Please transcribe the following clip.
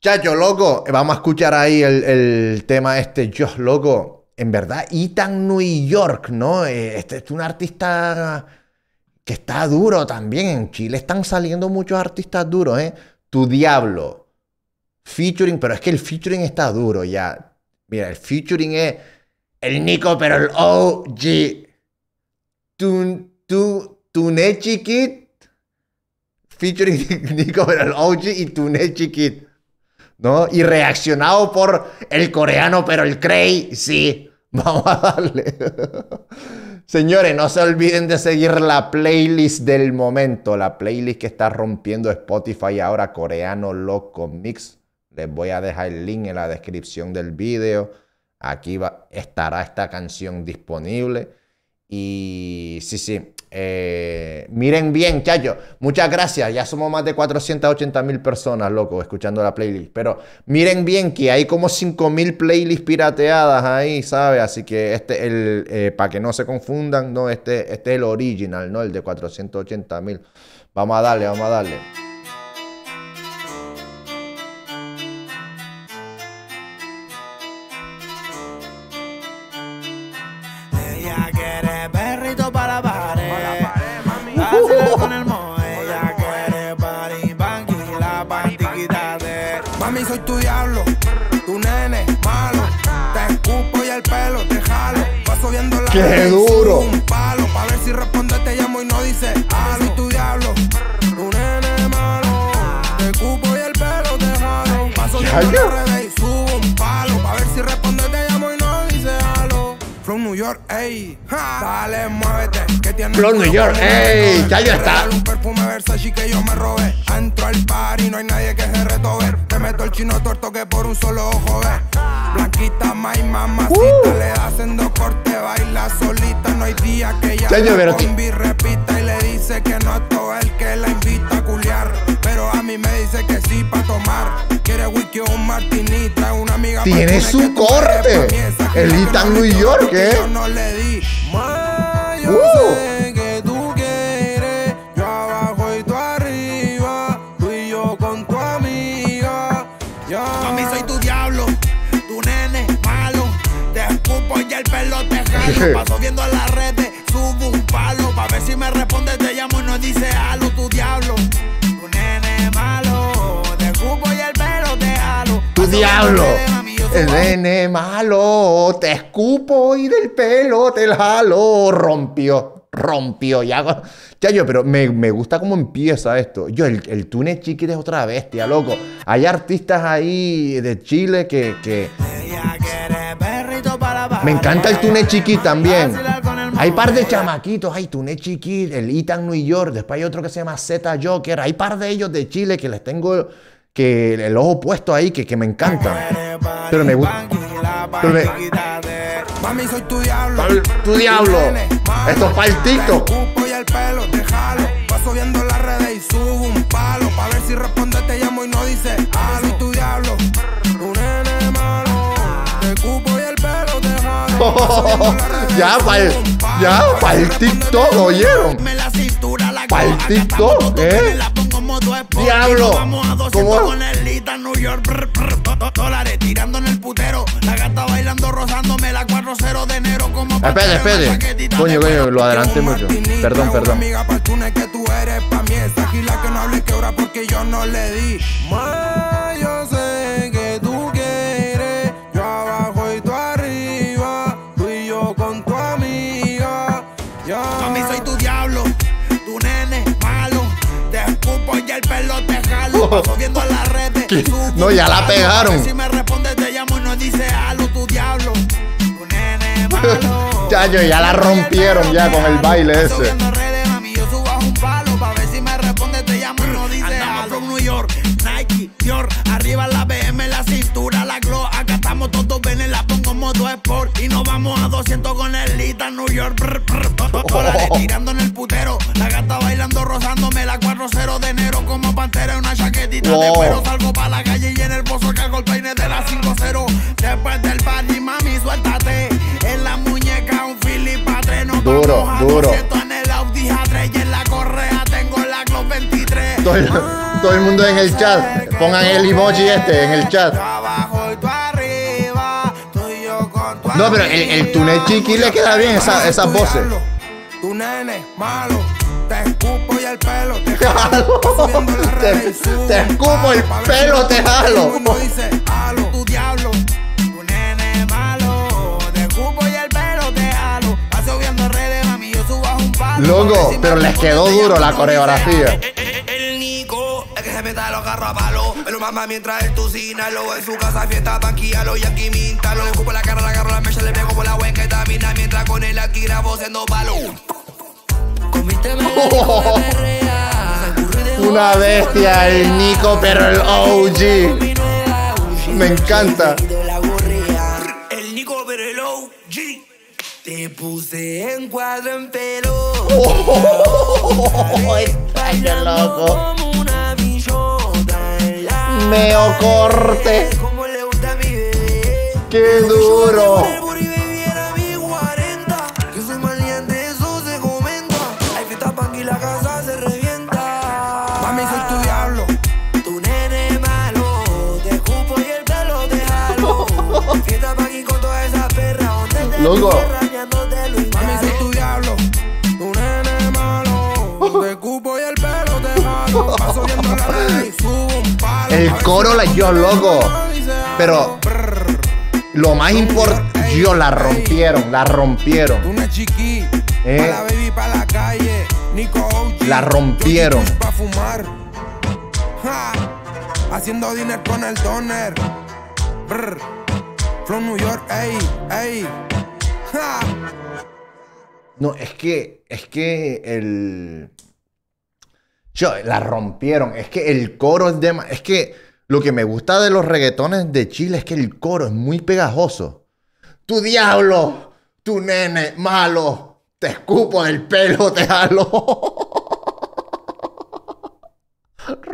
Chacho, loco, vamos a escuchar ahí el, tema este, yo, loco. En verdad, Ethan New York, ¿no? Eh, Este es un artista que está duro también. En Chile están saliendo muchos artistas duros, ¿eh? Tu Diablo. Featuring, pero es que el featuring está duro ya. Mira, el featuring es el Nico, pero el OG. Tu, tu, Kid. Featuring Nico, pero el OG y Tunechi Kid. ¿No? Y reaccionado por el coreano, pero el Cray, sí. Vamos a darle. Señores, no se olviden de seguir la playlist del momento, la playlist que está rompiendo Spotify ahora, Coreano Loco Mix. Les voy a dejar el link en la descripción del video. Aquí va, estará esta canción disponible. Y sí, sí. Eh, miren bien, chacho. Muchas gracias. Ya somos más de 480 mil personas, loco, escuchando la playlist. Pero miren bien que hay como 5 mil playlists pirateadas ahí, ¿sabes? Así que este, el, eh, para que no se confundan, no, este, este es el original, ¿no? El de 480 mil. Vamos a darle, vamos a darle. Soy tu diablo, tu nene malo. Te escupo y el pelo te jalo. Paso viendo la ¡Qué duro! Un palo, pa' ver si responde, te llamo y no dice. Ah, soy tu diablo, tu nene malo. Te escupo y el pelo te jalo. Paso viendo la York, ey. Dale, muévete. Que tiene el New York, ey, un ya ya está. un perfume Versace que yo me robé. Entro al bar y no hay nadie que se retobe. Te meto el chino tuerto que por un solo ojo ve. Blanquita, my mamacita. Uh. Le hacen dos cortes, baila solita. No hay día que pero ti- combi repita y le dice que no es todo el que la invita a culiar. Pero a mí me dice que sí pa' tomar. Quiere whisky o un martinita. Amiga Tiene su corte. eres pa' mí, esa El que Ethan no New York, porque ¿eh? Yo no le di. Yo Uh. que tú quieres. Yo abajo y tú arriba. Tú y yo con tu amiga. Ya. Mami, soy tu diablo. Tu nene malo. Te escupo y el pelo te jalo. Paso viendo las redes. Subo un palo. Pa' ver si me responde. Te llamo y no dice halo. Tu diablo. Tu nene malo. Te escupo y el pelo te jalo. Tu diablo. Nene malo, te escupo y del pelo te jalo. Rompió, rompió. Ya, ya yo, pero me, me gusta cómo empieza esto. Yo, el, el Tune Chiquit es otra bestia, loco. Hay artistas ahí de Chile que, me encanta el Tune Chiquit también. Hay par de chamaquitos, hay Tune Chiquit, el Ethan New York, después hay otro que se llama Z Joker. Hay par de ellos de Chile que les tengo que el ojo puesto ahí, que, que me encantan. Pero me gusta. Pero me- Mami, soy tu diablo. Tu diablo. nene malo. Esto es pa'l TikTok. Te escupo y el pelo te jalo. Paso viendo las redes y subo un palo. Pa' ver si responde, te llamo y no dice. Soy tu diablo. Tu nene malo. Te escupo y el pelo te jalo. Paso viendo las redes y Ya, pa'l- ya. ¿oyeron? Todo, ¿eh? Modo sport. Diablo. Y nos Vamos a 200 ¿Cómo? con el New York. dólares tirando en el putero. La gata bailando, rozándome la 4-0 de enero como Espere, pantera, espere. Coño, coño, lo adelanté mucho. Perdón, perdón. amiga que tú eres pa' mí. Gila que no hable que ahora porque yo no le di. Yo el pelo te jalo. Paso viendo las redes. No, ya la pegaron. Si me responde, te llamo y no dice halo, tu diablo. Tu nene malo. Chayo, ya la rompieron ya con el baile ese. viendo redes, mami, yo subo a un palo. Pa' ver si me responde, te llamo y no dice Andamos from New York, Nike, Dior. Arriba la BM, la cintura, la glow. Acá estamos todos ven, la pongo modo sport. Y nos vamos a 200 con el Lita New York. Brr, brr, do- do- dólares tirando en el putero. De Wow. cuero. Salgo pa' la calle y en el bozo cago el peine de la 5-0. Después del party, mami, suéltate. En la muñeca un filipatre. Nos Duro, duro. 200 en el Audi A3 y en la correa tengo la Glock 23. Todo el, todo el mundo en el chat. Pongan el emoji este en el chat. No, pero el, el túnel chiqui le queda bien esa, esas voces. Tu nene malo. Te escupo y el pelo te Te Te- escupo el pelo, te jalo. el mundo dice, halo, tu diablo. Tu nene malo. Te escupo y el pelo te jalo. Está subiendo redes, mami, yo subo a un palo. Loco, pero les quedó duro la coreografía. dice, El Nico, es que se meta los carros a palo. Me lo mama mientras él lo En su casa fiesta, banquíalo y aquí mintalo. Le escupo la cara, la agarro la mecha, le pego por la hueca y tamina Mientras con él aquí grabo siendo palo. Una bestia, el Nico, pero el OG. Me encanta. El Nico, pero el OG. Te puse en cuadro en pelo. Está loco. Meo corte. Qué duro. Loco. rañándote lo Mami, soy tu diablo. Tu nene malo. Te escupo y el pelo te jalo. Paso viendo la red y subo un palo. El A ver coro la pongo loco. Pero lo más importante, yo la rompieron, la rompieron. Una chiqui, Eh. pa' la baby pa' la calle, Nico OG, La rompieron. Haciendo dinero con el. From New York, ey, ey, No, es que, es que el... Yo, la rompieron. Es que el coro es de... Es que lo que me gusta de los reggaetones de Chile es que el coro es muy pegajoso. Tu diablo, tu nene malo, te escupo del pelo, te jalo.